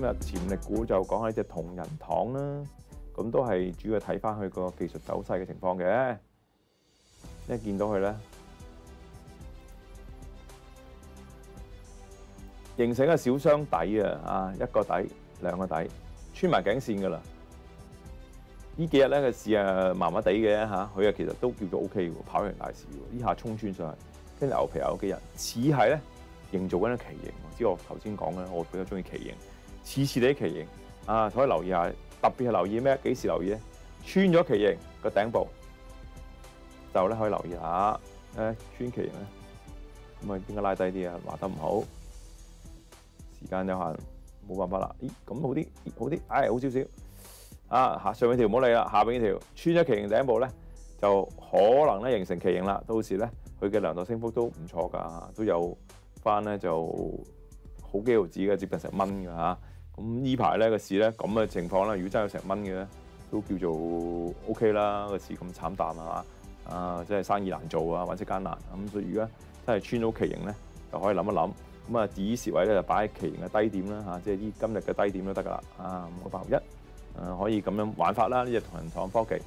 今日潛力股就講下呢隻同仁堂啦，咁都係主要睇翻佢個技術走勢嘅情況嘅。一見到佢咧，形成一個小箱底啊，啊一個底兩個底穿埋頸線㗎啦。呢幾日咧個市啊麻麻地嘅嚇，佢啊其實都叫做 O K 喎，跑贏大市喎。呢下衝穿上去，跟住牛皮有幾日，似係咧營造緊個奇形。知我頭先講嘅，我比較中意奇形，似似啲奇形啊，可以留意下。特別係留意咩？幾時留意咧？穿咗奇形個頂部，就咧可以留意下。誒穿奇形咧，咁啊應該拉低啲啊，畫得唔好。時間有限，冇辦法啦。咦咁好啲，好啲，唉、好少少。啊下上面條唔好理啦，下邊呢條穿咗奇形頂部咧，就可能咧形成奇形啦。到時咧佢嘅量度升幅都唔錯㗎，都有翻咧就好幾毫子嘅，接近成蚊㗎嚇。咁呢排咧個市咧咁嘅情況啦，如果真係有成蚊嘅咧，都叫做 O K 啦。個市咁慘淡係嘛？啊，即係生意難做啊，揾食艱難。咁所以如果真係穿到旗形咧，就可以諗一諗。咁啊，至於時位咧就擺喺旗形嘅低點啦嚇，即係啲今日嘅低點都得㗎啦。啊，五個八毫一，誒可以咁樣玩法啦。呢隻同仁堂科技。